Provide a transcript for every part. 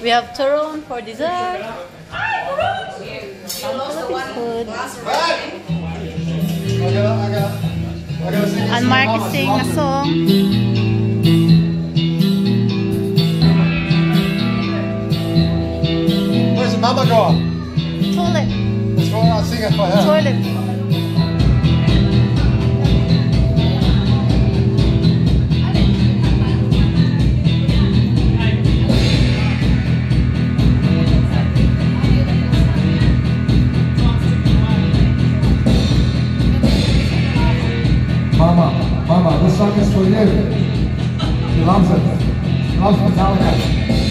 We have turon for dessert. And Mark is singing a song. Where's Mama go? Toilet. Let's go and sing it for her. Toilet. Mama, this song is for you. She loves it. She loves Metallica.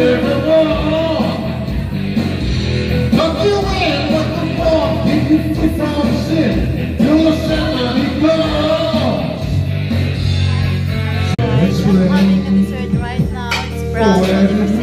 there's a war. Don't the Right now, it's browsing.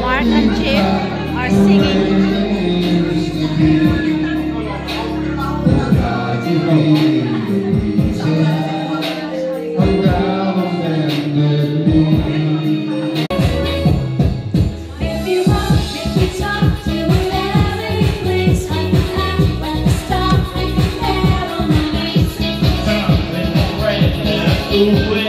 Mark and Jim are singing. away.